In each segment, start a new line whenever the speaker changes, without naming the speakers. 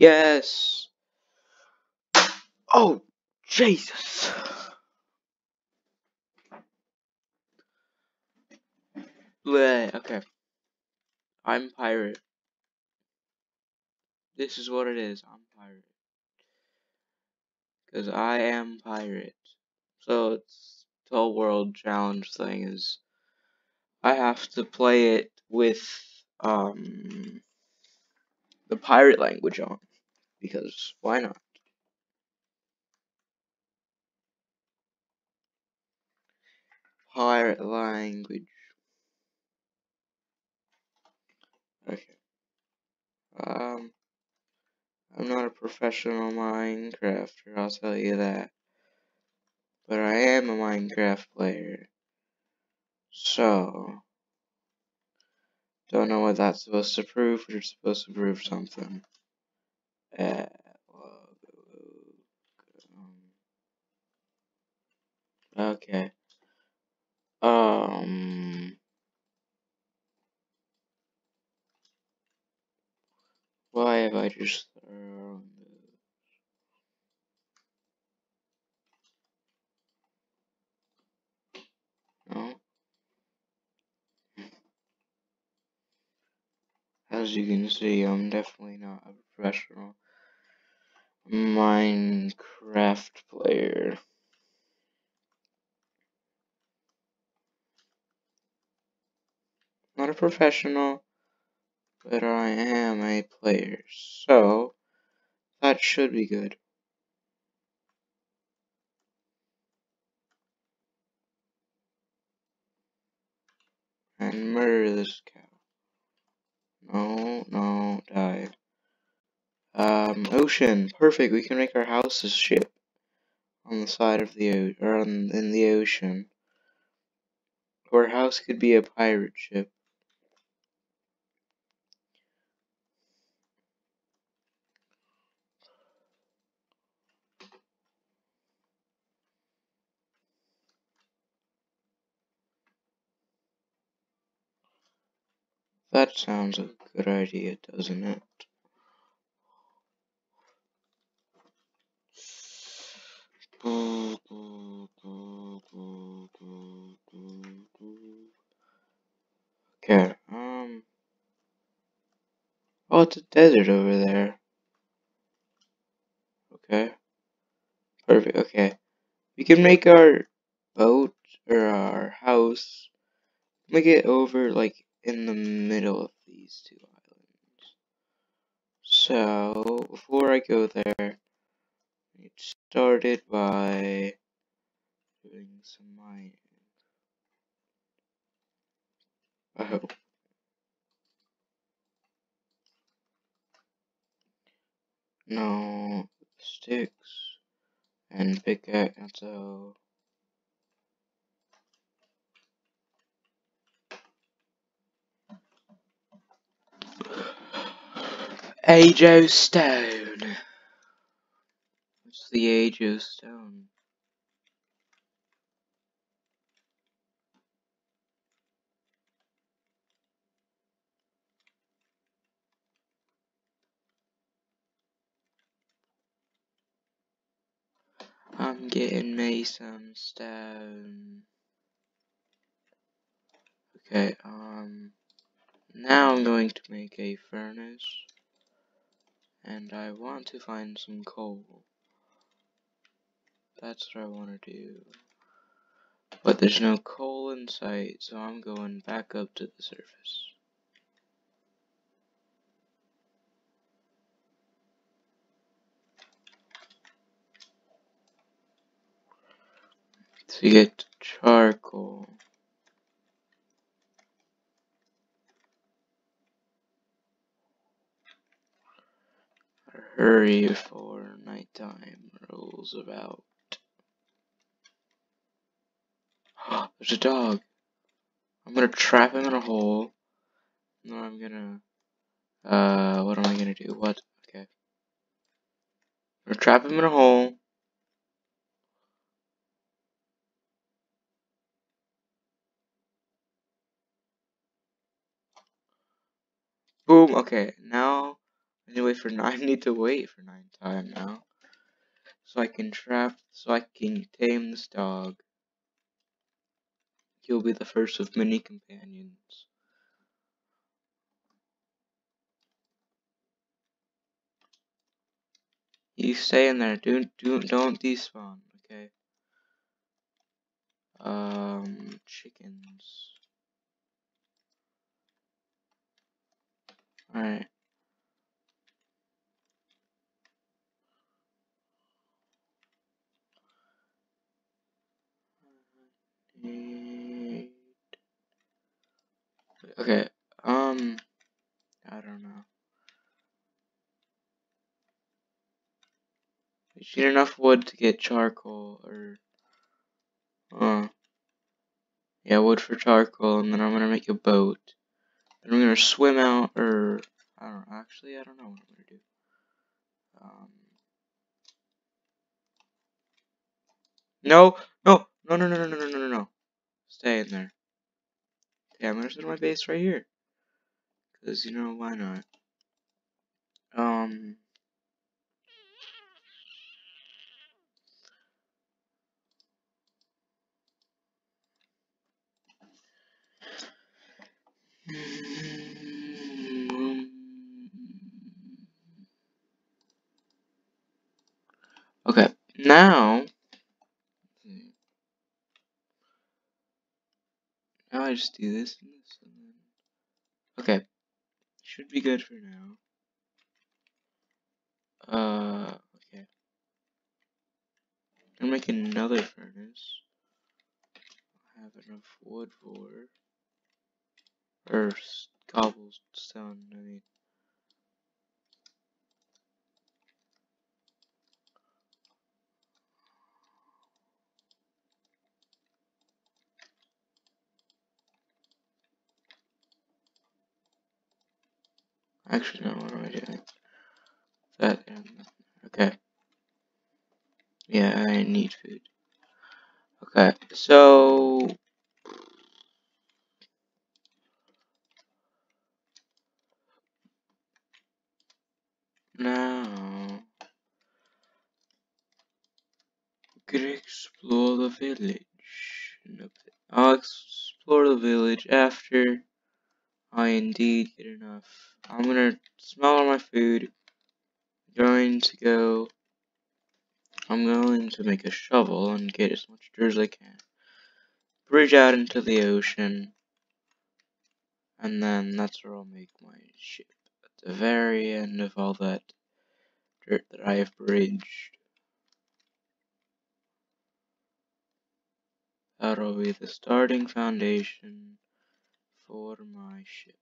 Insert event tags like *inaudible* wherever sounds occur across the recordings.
Yes. Oh, Jesus. Bleh, okay. I'm pirate. This is what it is. I'm pirate. Because I am pirate. So it's the whole world challenge thing is I have to play it with um the pirate language on. Because why not? Pirate language. Okay. Um I'm not a professional Minecrafter, I'll tell you that. But I am a Minecraft player. So, don't know what that's supposed to prove, but it's supposed to prove something. Uh, okay. Um. Why have I just thrown No? As you can see, I'm definitely not a professional Minecraft player. Not a professional, but I am a player, so that should be good. And murder this cow. No, no, die. Um, ocean. Perfect. We can make our house a ship on the side of the ocean, or on, in the ocean. Our house could be a pirate ship. That sounds a good idea, doesn't it? Okay, um... Oh, it's a desert over there. Okay. Perfect, okay. We can make our boat, or our house, make it over, like, in the middle of these two islands. So, before I go there, it started by doing some mining. I hope. No sticks and pickaxe, so Age of Stone. What's the Age of Stone? I'm getting me some stone. Okay, um, now I'm going to make a furnace. And I want to find some coal. That's what I want to do. But there's no coal in sight, so I'm going back up to the surface. To get charcoal. Hurry before nighttime rolls about. *gasps* There's a dog. I'm gonna trap him in a hole. No, I'm gonna. Uh, what am I gonna do? What? Okay. I'm gonna trap him in a hole. Boom. Okay. Now Anyway, for nine, *laughs* I need to wait for nine time now. So I can trap, so I can tame this dog. He'll be the first of many companions. You stay in there. Don't don't don't despawn. Okay. Um, chickens. All right. Okay. Um, I don't know. We need enough wood to get charcoal, or, uh, yeah, wood for charcoal, and then I'm gonna make a boat. And I'm gonna swim out, or, I don't know, actually, I don't know what I'm gonna do. Um, no, no, no, no, no, no, no, no, no. Stay in there. Okay, I'm gonna set my base right here. Because, you know, why not? Um... Okay, now I just do this and this and then, okay, should be good for now. Uh, okay. I'm make another furnace. I have enough wood for, or cobblestone, I mean. Actually, no, what am I doing? That, um, okay. Yeah, I need food. Okay, so... Now... Could explore the village. Nope. I'll explore the village after I indeed get enough. I'm gonna smell all my food. I'm Going to go. I'm going to make a shovel and get as much dirt as I can. Bridge out into the ocean. And then that's where I'll make my ship. At the very end of all that dirt that I have bridged. That'll be the starting foundation for my ship.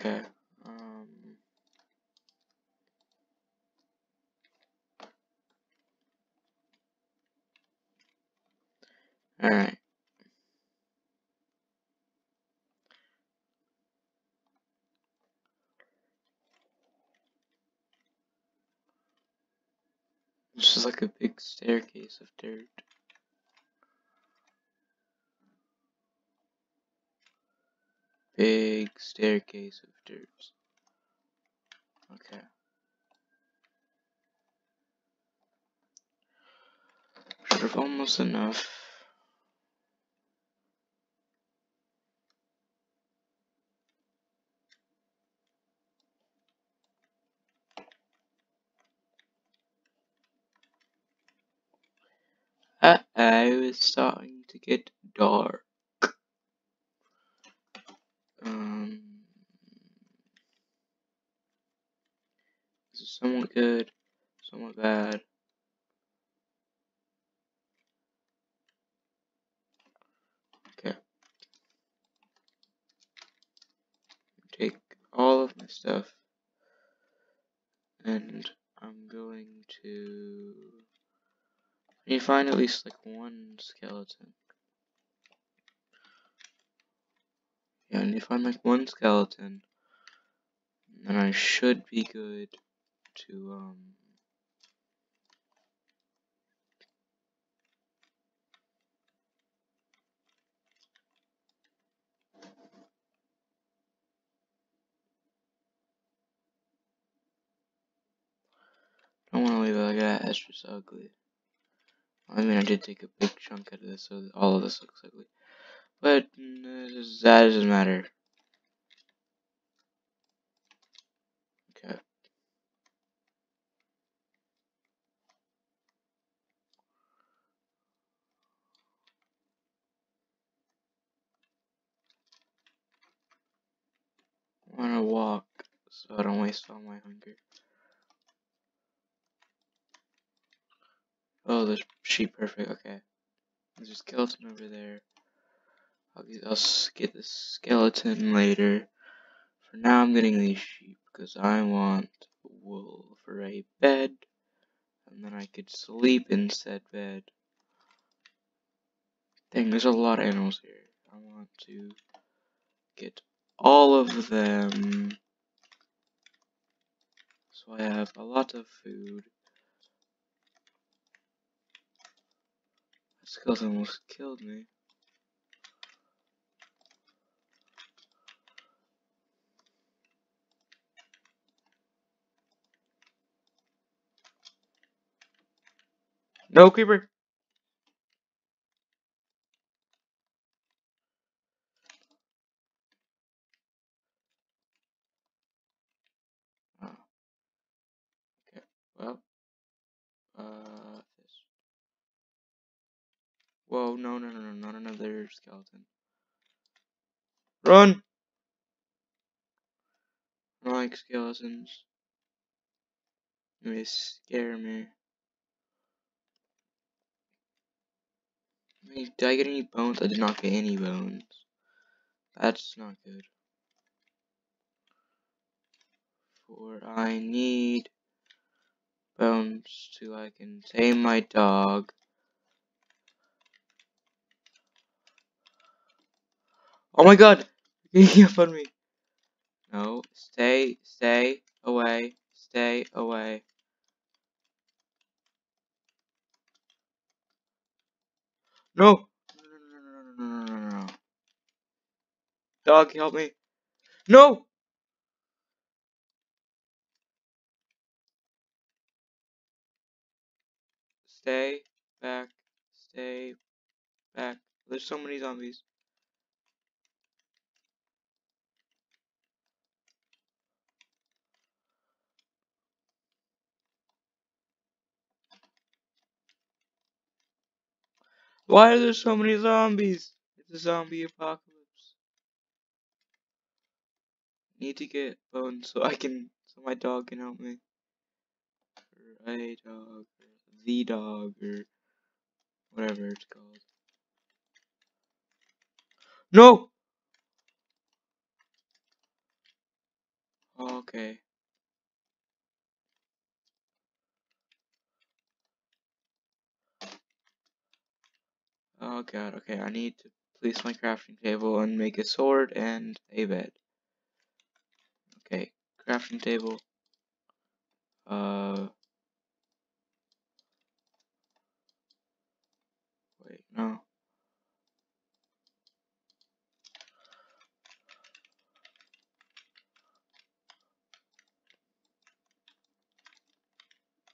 Okay. Um, Alright. This is like a big staircase of dirt. Big staircase of dirt. Okay. Should have almost enough. Uh oh, it's starting to get dark. Um, this is somewhat good, somewhat bad. Okay. Take all of my stuff, and I'm going to you find at least like one skeleton? Yeah, if I like one skeleton. then I should be good to, um... don't want to leave it like that, that's just ugly. I mean, I did take a big chunk out of this, so all of this looks ugly. But mm, that doesn't matter. Okay. I want to walk so I don't waste all my hunger. Oh, the sheep, perfect, okay. There's a skeleton over there. I'll get, the skeleton later. For now, I'm getting these sheep because I want wool for a bed, and then I could sleep in said bed. Dang, there's a lot of animals here. I want to get all of them so I have a lot of food. That skeleton almost killed me. No creeper. Oh. Well. Uh. This. Whoa! No! No! No! No! Not another skeleton. Run! I like skeletons. They scare me. Did I get any bones? I did not get any bones. That's not good. For I need bones so I can tame my dog. Oh my god! *laughs* He up on me. No, stay, stay away, stay away. No! No, no, no, no, no. Dog, help me. No! Stay back, stay back. There's so many zombies. Why are there so many zombies? It's a zombie apocalypse. Need to get bones so I can, so my dog can help me. Or a dog, or the dog, or whatever it's called. No! Okay. Oh god, okay, I need to place my crafting table and make a sword and a bed. Okay, crafting table. Uh... Wait, no.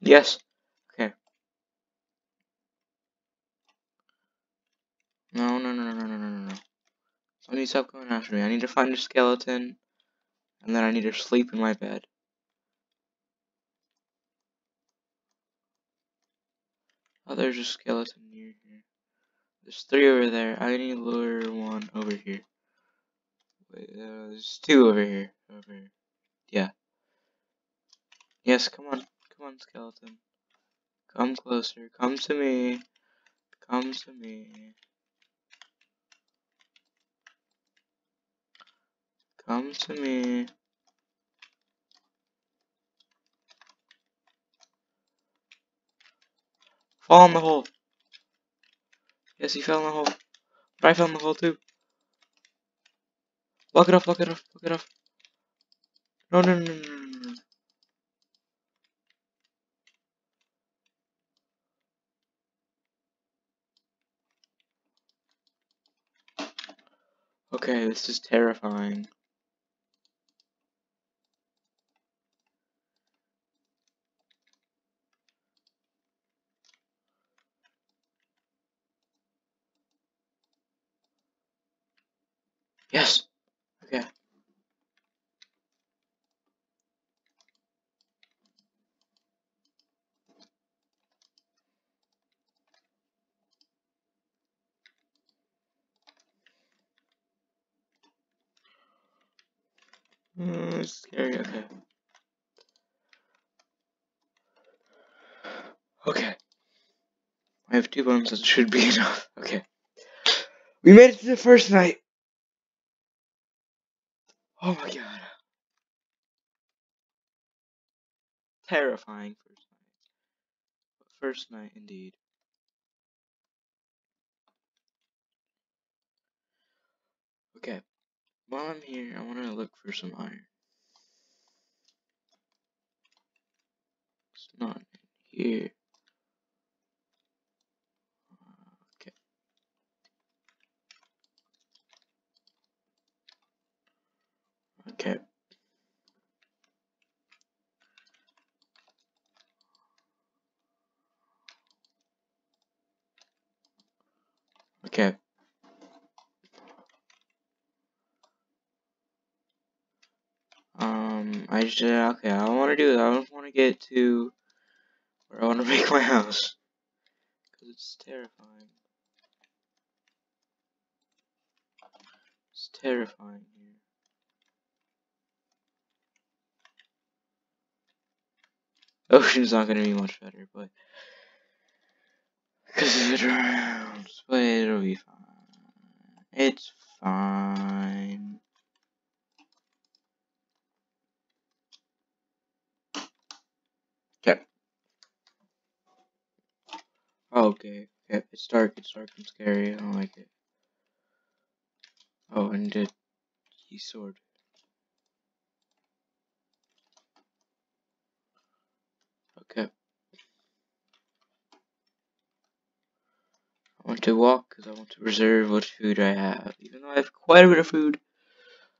Yes. No, no, no, no, no, no, no, no. Somebody stop coming after me. I need to find a skeleton. And then I need to sleep in my bed. Oh, there's a skeleton near here. There's three over there. I need to lure one over here. Wait, uh, there's two over here. Over here. Yeah. Yes, come on. Come on, skeleton. Come closer. Come to me. Come to me. Come to me. Fall in the hole. Yes, he fell in the hole. But I fell in the hole too. Lock it off, lock it off, lock it off. No, no, no, no, no, no. Okay, this is terrifying. Yes. Okay. Mm, it's scary. Okay. Okay. I have two bones. That should be *laughs* enough. Okay. We made it to the first night. Oh my god. Terrifying first night. First night indeed. Okay. While I'm here, I want to look for some iron. It's not in here. Okay. Okay. Um, I just, uh, okay, I want to do that. I don't want to get to where I want to *laughs* make my house. Because it's terrifying. It's terrifying Ocean's not to be much better, but. Because it drowns, but it'll be fine. It's fine. Okay. Okay. Okay. It's dark. It's dark and scary. I don't like it. Oh, and the key sword. Okay. I want to walk because I want to preserve what food I have. Even though I have quite a bit of food,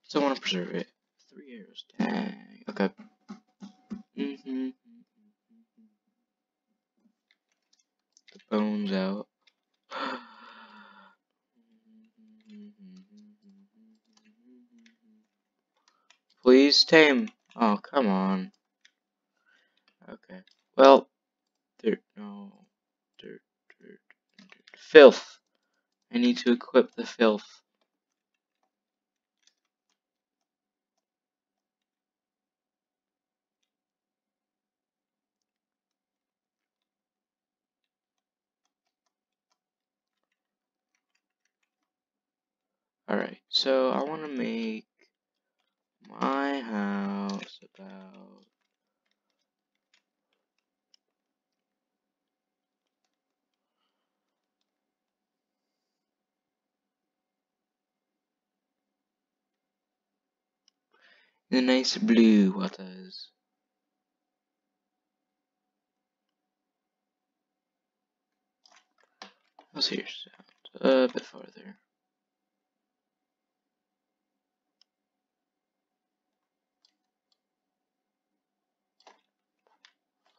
So I still want to preserve it. Three arrows. Dang. Okay. Mm -hmm. The bones out. *gasps* Please tame. Oh, come on. Okay. Well, dirt. No. Filth. I need to equip the filth. Alright, so I want to make my house about the nice blue waters. How's here sound? A bit farther.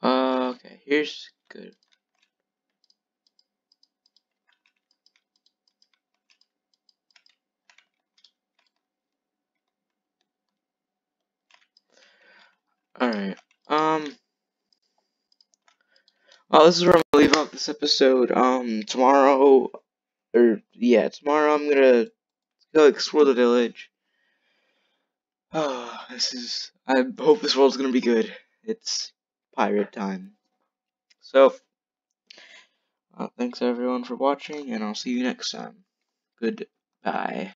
Uh, okay, here's good. Alright, um, well, this is where I'm gonna leave out this episode. Um, tomorrow, or, yeah, tomorrow I'm gonna go explore the village. Oh, *sighs* this is, I hope this world's gonna be good. It's pirate time. So, uh, thanks everyone for watching, and I'll see you next time. Goodbye.